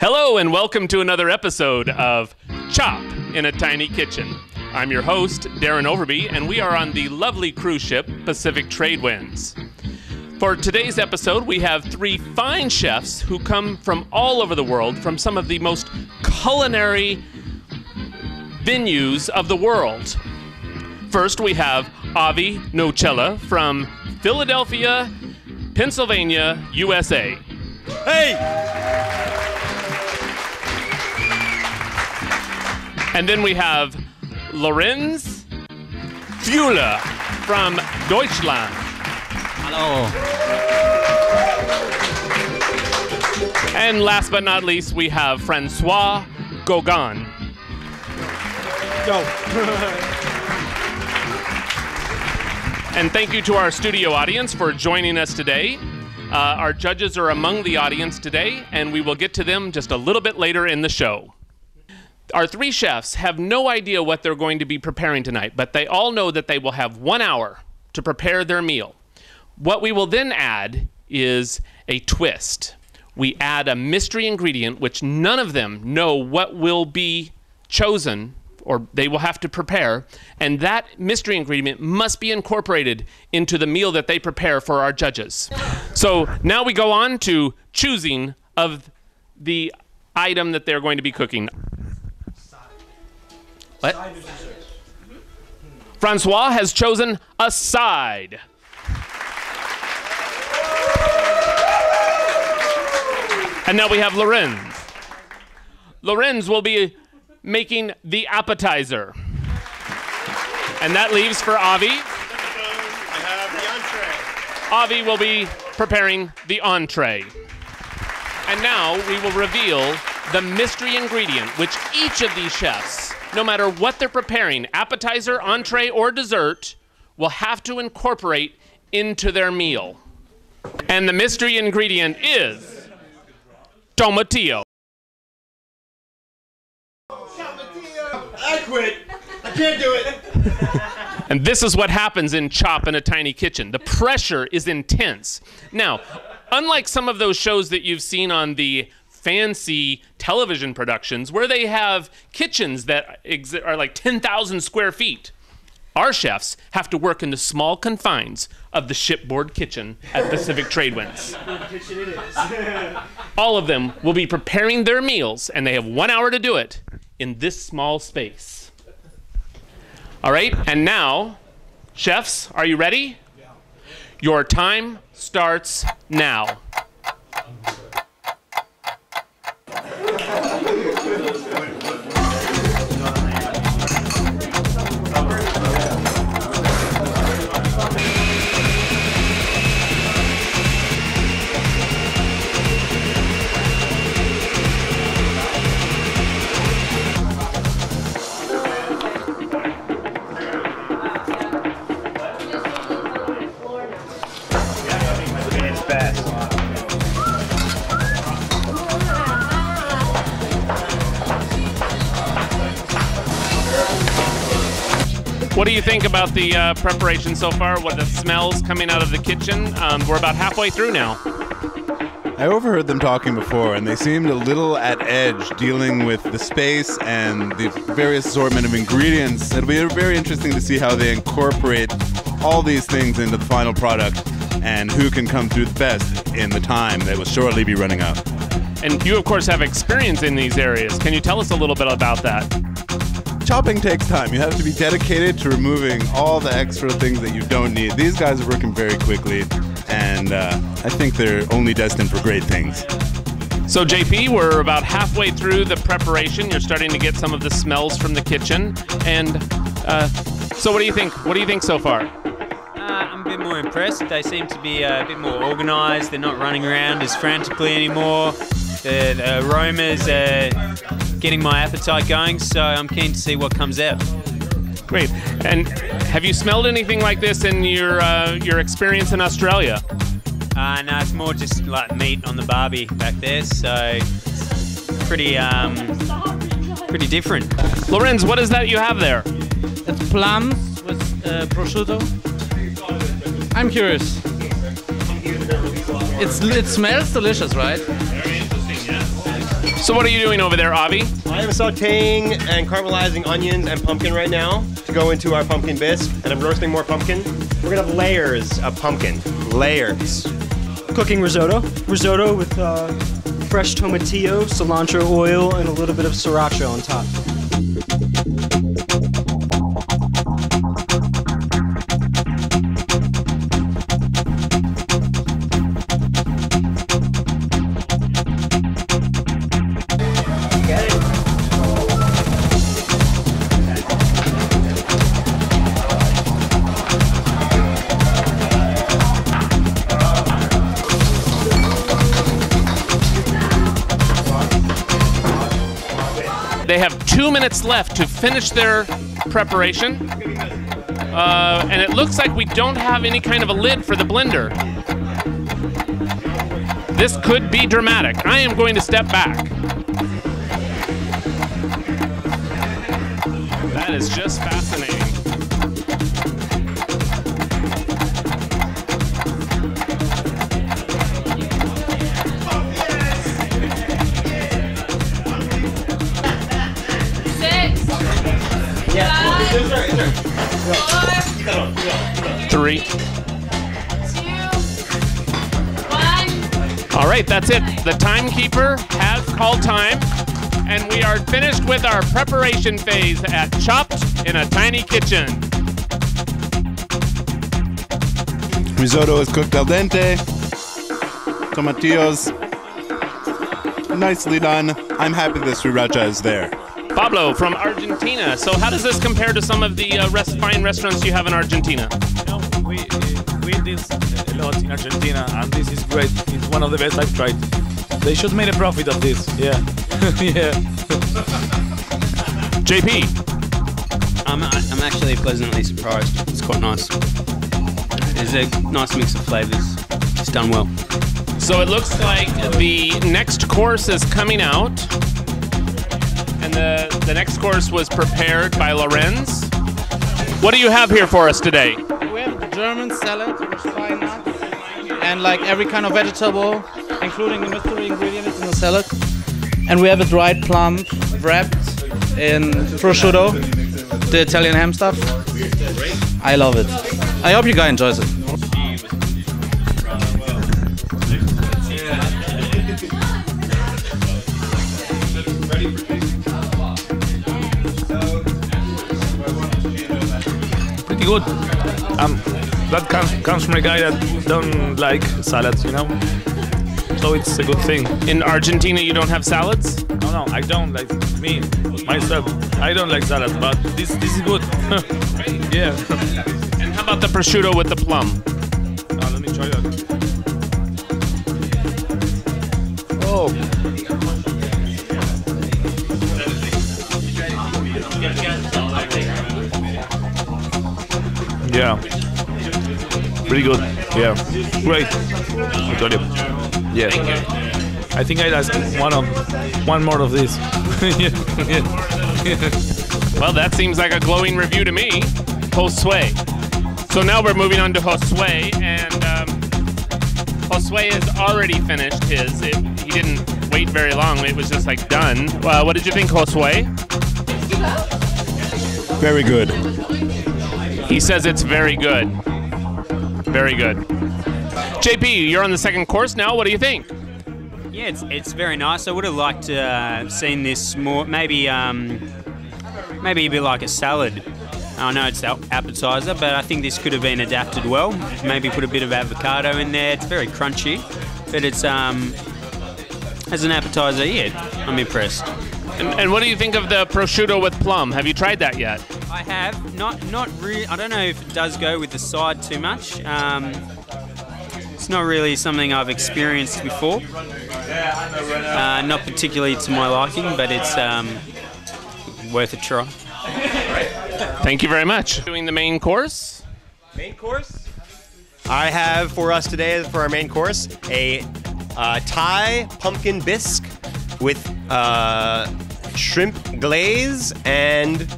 Hello, and welcome to another episode of Chop in a Tiny Kitchen. I'm your host, Darren Overby, and we are on the lovely cruise ship Pacific Tradewinds. For today's episode, we have three fine chefs who come from all over the world from some of the most culinary venues of the world. First, we have Avi Nocella from Philadelphia, Pennsylvania, USA. Hey! And then we have Lorenz Fuhler from Deutschland. Hello. And last but not least, we have Francois Gauguin. Go. And thank you to our studio audience for joining us today. Uh, our judges are among the audience today, and we will get to them just a little bit later in the show. Our three chefs have no idea what they're going to be preparing tonight, but they all know that they will have one hour to prepare their meal. What we will then add is a twist. We add a mystery ingredient which none of them know what will be chosen or they will have to prepare, and that mystery ingredient must be incorporated into the meal that they prepare for our judges. So now we go on to choosing of the item that they're going to be cooking. What? Francois has chosen a side. And now we have Lorenz. Lorenz will be making the appetizer. And that leaves for Avi. I have the entree. Avi will be preparing the entree. And now we will reveal the mystery ingredient which each of these chefs, no matter what they're preparing, appetizer, entree, or dessert, will have to incorporate into their meal. And the mystery ingredient is tomatillo. I quit. I can't do it. And this is what happens in Chop in a Tiny Kitchen. The pressure is intense. Now, unlike some of those shows that you've seen on the fancy television productions where they have kitchens that exi- are like 10,000 square feet, our chefs have to work in the small confines of the shipboard kitchen at the Pacific Tradewinds. All of them will be preparing their meals, and they have one hour to do it in this small space. All right, and now, chefs, are you ready? Your time starts now. What do you think about the uh, preparation so far? What the smells coming out of the kitchen? Um, we're about halfway through now. I overheard them talking before, and they seemed a little at edge dealing with the space and the various assortment of ingredients. It'll be very interesting to see how they incorporate all these things into the final product and who can come through the best in the time that will shortly be running out. And you, of course, have experience in these areas. Can you tell us a little bit about that? Chopping takes time. You have to be dedicated to removing all the extra things that you don't need. These guys are working very quickly, and uh, I think they're only destined for great things. So, JP, we're about halfway through the preparation. You're starting to get some of the smells from the kitchen. And uh, so, what do you think? What do you think so far? Uh, I'm a bit more impressed. They seem to be uh, a bit more organised. They're not running around as frantically anymore. The, the aromas are getting my appetite going, so I'm keen to see what comes out. Great. And have you smelled anything like this in your uh, your experience in Australia? Uh, no, it's more just like meat on the barbie back there, so pretty um, pretty different. Lorenz, what is that you have there? It's plums with uh, prosciutto. I'm curious. It's it smells delicious, right? Very interesting, yeah. So what are you doing over there, Avi? I am sauteing and caramelizing onions and pumpkin right now to go into our pumpkin bisque, and I'm roasting more pumpkin. We're gonna have layers of pumpkin. Layers. cooking risotto. Risotto with uh, fresh tomatillo, cilantro oil, and a little bit of sriracha on top. Two minutes left to finish their preparation. Uh, and it looks like we don't have any kind of a lid for the blender. This could be dramatic. I am going to step back. That is just fascinating. Three. All right, that's it. The timekeeper has called time, and we are finished with our preparation phase at Chopped in a Tiny Kitchen. Risotto is cooked al dente. Tomatillos. Nicely done. I'm happy the sriracha is there. Pablo from Argentina. So, how does this compare to some of the uh, rest- fine restaurants you have in Argentina? No, we we eat this a lot in Argentina, and this is great. It's one of the best I've tried. They should make a profit of this. Yeah, yeah. JP. I'm, I'm actually pleasantly surprised. It's quite nice. There's a nice mix of flavours. It's done well. So, it looks like the next course is coming out. And the, the next course was prepared by Lorenz. What do you have here for us today? We have German salad with fine nuts and like every kind of vegetable, including the mystery ingredients in the salad. And we have a dried plum wrapped in prosciutto, the Italian ham stuff. I love it. I hope you guys enjoy it. Pretty good. Um, that comes comes from a guy that don't like salads, you know. So it's a good thing. In Argentina, you don't have salads? No, no, I don't like me myself. I don't like salads, but this this is good. yeah. And how about the prosciutto with the plum? Now, let me try that. Oh. Yeah. Pretty good. Yeah. Great. I told you. Yeah. I think I'd ask one of one more of this. Well, that seems like a glowing review to me. Josue. So now we're moving on to Josue, and um, Josue has already finished his. It, he didn't wait very long. It was just like done. Uh, what did you think, Josue? Very good. He says it's very good. Very good. JP, you're on the second course now. What do you think? Yeah, it's, it's very nice. I would have liked to uh, seen this more, maybe um, maybe a bit like a salad. I know it's an appetizer, but I think this could have been adapted well. Maybe put a bit of avocado in there. It's very crunchy, but it's um, as an appetizer, yeah, I'm impressed. And, and what do you think of the prosciutto with plum? Have you tried that yet? I have not not really. I don't know if it does go with the side too much. Um, it's not really something I've experienced before. Uh, not particularly to my liking, but it's um, worth a try. Thank you very much. Doing the main course. Main course? I have for us today, for our main course, a uh, Thai pumpkin bisque with uh, shrimp glaze and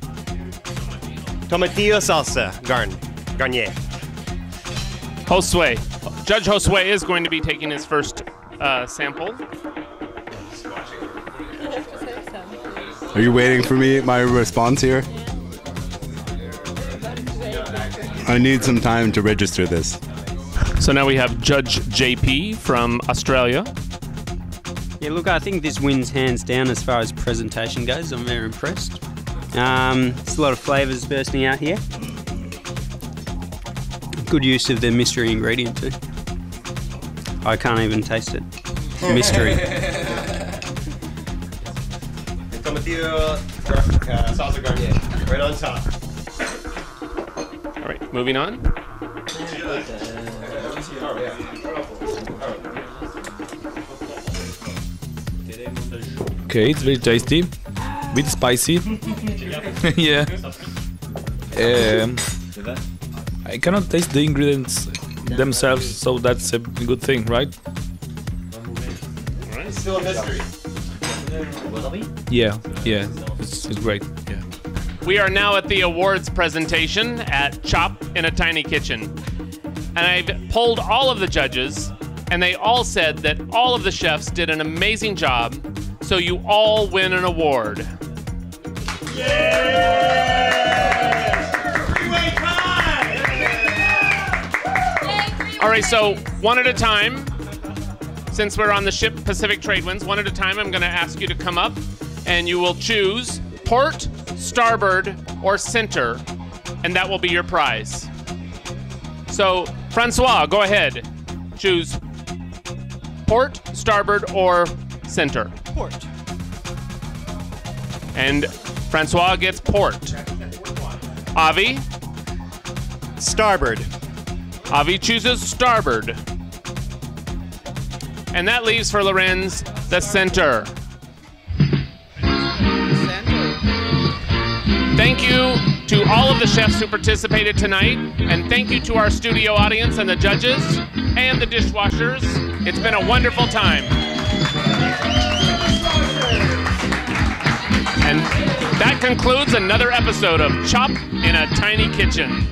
tomatillo salsa garn, garnier. Josue. Judge Josue is going to be taking his first uh, sample. Are you waiting for me, my response here? I need some time to register this. So now we have Judge JP from Australia. Yeah, look, I think this wins hands down as far as presentation goes. I'm very impressed. Um, there's a lot of flavours bursting out here. Good use of the mystery ingredient too. I can't even taste it. Mystery. Tomatillo, uh, salsa garnier, right on top. All right, moving on. Okay, it's very tasty, bit spicy. yeah. Um, I cannot taste the ingredients themselves, so that's a good thing, right? Still a mystery. Yeah, yeah, it's, it's great. Yeah. We are now at the awards presentation at Chop in a Tiny Kitchen. And I've polled all of the judges, and they all said that all of the chefs did an amazing job, so you all win an award. All right, so one at a time, since we're on the ship Pacific Tradewinds, one at a time, I'm going to ask you to come up and you will choose port, starboard, or center, and that will be your prize. So, Francois, go ahead. Choose port, starboard, or center. Port. And Francois gets port. Avi, Starboard. Avi chooses starboard. And that leaves for Lorenz the center. Thank you to all of the chefs who participated tonight, and thank you to our studio audience and the judges and the dishwashers. It's been a wonderful time. And that concludes another episode of Chop in a Tiny Kitchen.